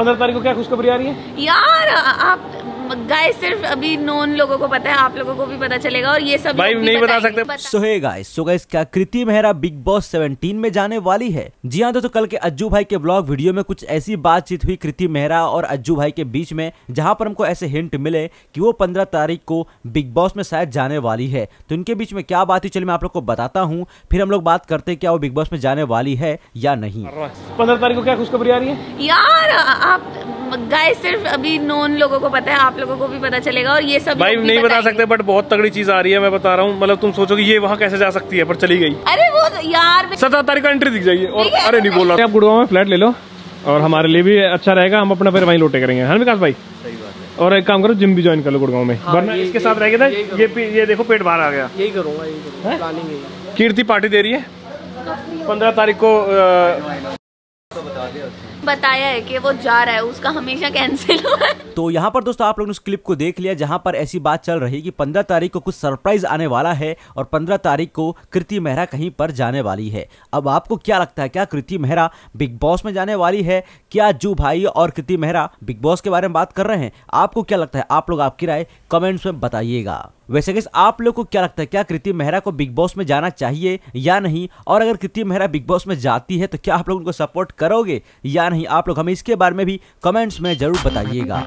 पंद्रह तारीख को क्या खुशखबरी आ रही है? यार आप गाइस सिर्फ़ अभी नोन लोगों को पता है आप लोगों को भी पता चलेगा और ये सब भाई नहीं बता सकते। सो है गाइस सो गाइस क्या कृति मेहरा बिग बॉस 17 में जाने वाली है? जी हाँ दोस्तों कल के अज्जू भाई के ब्लॉग वीडियो में कुछ ऐसी बातचीत हुई कृति मेहरा और अज्जू भाई के बीच में जहाँ पर हमको ऐसे हिंट मिले कि वो 15 तारीख को बिग बॉस में शायद जाने वाली है। तो इनके बीच में क्या बात हुई चलिए मैं आप लोग को बताता हूँ। फिर हम लोग बात करते हैं क्या वो बिग बॉस में जाने वाली है या नहीं। पंद्रह तारीख को क्या खुशखबरी आ रही है? यार आप गाइस सिर्फ़ अभी नोन लोगों को पता है आप लोगों को भी पता चलेगा और ये सब भाई नहीं बता सकते बट बहुत तगड़ी चीज़ आ रही है मैं बता रहा हूँ। मतलब तुम सोचो कि ये वहाँ कैसे जा सकती है पर चली गई। अरे वो यार सत्रह तारीख को एंट्री दिख जाएगी और अरे नहीं बोल। रहा आप गुड़गांव में फ्लैट ले लो और हमारे लिए भी अच्छा रहेगा हम अपना फिर वहीं लौटे करेंगे। है विकास भाई? बात और एक काम करो जिम भी ज्वाइन कर लो गुड़गांव में। वरना इसके साथ रह गया था ये ये देखो पेट बाहर आ गया। यही करूँगा यही करूँगा। कीर्ति पार्टी दे रही है। पंद्रह तारीख को बताया है कि वो जा रहा है, उसका हमेशा कैंसिल हुआ है। तो यहाँ पर दोस्तों आप लोगों ने उस क्लिप को देख लिया, जहाँ पर ऐसी बात चल रही कि 15 तारीख को कुछ सरप्राइज़ आने वाला है और 15 तारीख को कृति मेहरा कहीं पर जाने वाली है। अब आपको क्या लगता है, क्या कृति मेहरा बिग बॉस में जाने वाली है? क्या जू भाई और कृति मेहरा बिग बॉस के बारे में बात कर रहे हैं? आपको क्या लगता है, आप लोग आपकी राय कमेंट्स में बताइएगा। वैसे गैस आप लोग को क्या लगता है, क्या कृति मेहरा को बिग बॉस में जाना चाहिए या नहीं? और अगर कृति मेहरा बिग बॉस में जाती है तो क्या आप लोग उनको सपोर्ट करोगे या नहीं? आप लोग हमें इसके बारे में भी कमेंट्स में ज़रूर बताइएगा।